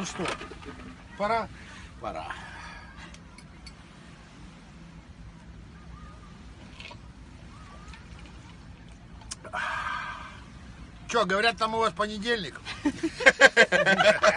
Ну что, пора? Пора. Че, говорят, там у вас понедельник?